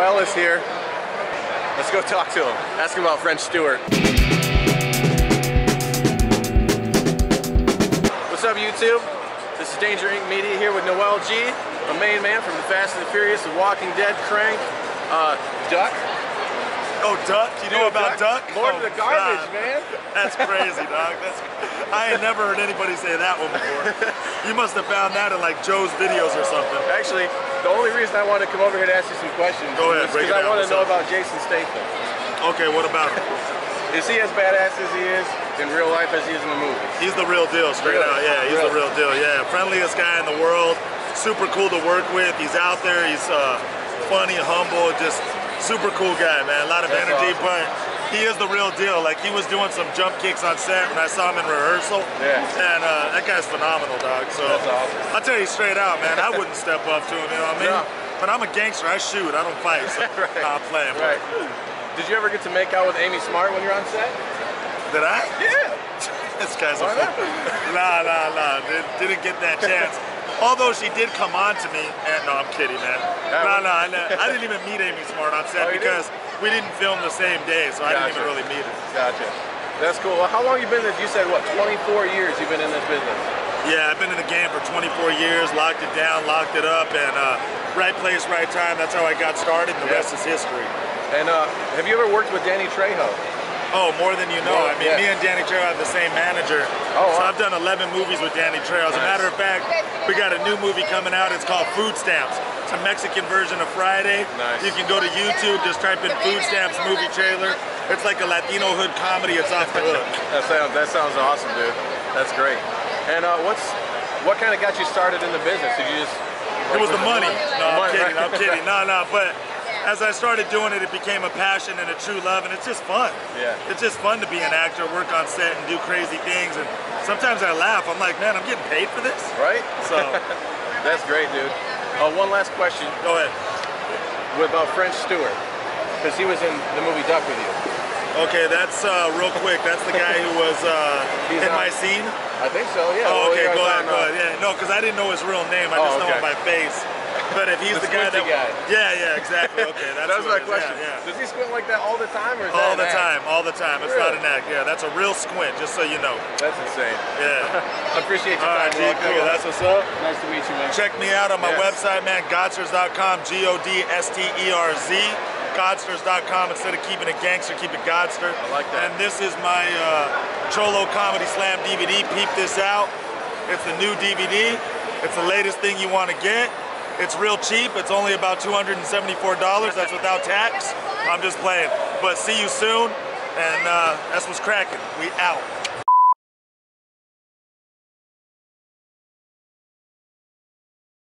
Noel is here. Let's go talk to him. Ask him about French Stewart. What's up, YouTube? This is Danger Ink Media here with Noel G, a main man from The Fast and the Furious, The Walking Dead, Crank, uh, Duck. Oh, Duck? You know about Duck? Lord oh, of the Garbage, God. man. That's crazy, dog. That's I ain't never heard anybody say that one before. You must have found that in like Joe's videos or something. Actually, the only reason I wanted to come over here to ask you some questions Go ahead, is because I want to know about Jason Statham. Okay, what about him? Is he as badass as he is in real life as he is in the movies? He's the real deal, straight Really? out. Yeah, he's the real deal. Yeah, friendliest guy in the world. Super cool to work with. He's out there. He's uh, funny, humble, just super cool guy, man. A lot of That's energy, awesome. but he is the real deal. Like he was doing some jump kicks on set when I saw him in rehearsal. Yeah. And uh, that guy's phenomenal, dog. So That's awesome. I'll tell you straight out, man. I wouldn't step up to him. You know what I mean? No. But I'm a gangster. I shoot. I don't fight. So Right. I'm playing. Right. Did you ever get to make out with Amy Smart when you're on set? Did I? Yeah. this guy's a Why fool. Nah, nah, nah. Did, didn't get that chance. Although she did come on to me, and no, I'm kidding, man. No, no, I, I didn't even meet Amy Smart on set Oh, because we didn't film the same day, so I didn't even really meet her. Gotcha. That's cool. Well, how long you been in this? You said what? 24 years you've been in this business. Yeah, I've been in the game for 24 years, locked it down, locked it up, and uh, right place, right time. That's how I got started, and the Yeah. rest is history. And uh, have you ever worked with Danny Trejo? Oh, more than you know. Well, I mean, yeah. me and Danny Trejo have the same manager. Oh, wow. So. I've done 11 movies with Danny Trejo. As a matter of fact, we got a new movie coming out. It's called Food Stamps. It's a Mexican version of Friday. Nice. You can go to YouTube, just type in Food Stamps movie trailer. It's like a Latino hood comedy. It's off the hook. That sounds that sounds awesome, dude. That's great. And uh, what's what kind of got you started in the business? Did you just It was the money. The No, I'm money, kidding. right? I'm kidding. No, no. But as I started doing it, it became a passion and a true love, and it's just fun. Yeah. It's just fun to be an actor, work on set, and do crazy things. And sometimes I laugh. I'm like, man, I'm getting paid for this. Right? So That's great, dude. Uh, one last question go ahead. with about French Stewart, because he was in the movie Duck with you. Okay, that's uh, real quick. That's the guy who was uh, in on- my scene. I think so. Yeah. Oh, okay, go ahead, go uh, ahead. Yeah, no, because I didn't know his real name. I Oh, just know okay. him by face. But if he's The the, guy that, guy. yeah, yeah, exactly. Okay, that's That was my question. Yeah, yeah. Does he squint like that all the time, or is All that the time, all the time. It's Really? not an act. Yeah, that's a real squint, just so you know. That's insane. Yeah. I appreciate your All time. right, G. That's what's up. Nice to meet you, man. Check me out on my Yes. website, man, godsterz.com, G-O-D-S-T-E-R-Z. Godsterz.com. Instead of keeping it gangster, keep it Godster. I like that. And this is my uh, Cholo Comedy Slam DVD. Peep this out. It's the new DVD. It's the latest thing you want to get. It's real cheap. It's only about $274. That's without tax. I'm just playing. But see you soon. And uh, that's what's cracking. We out.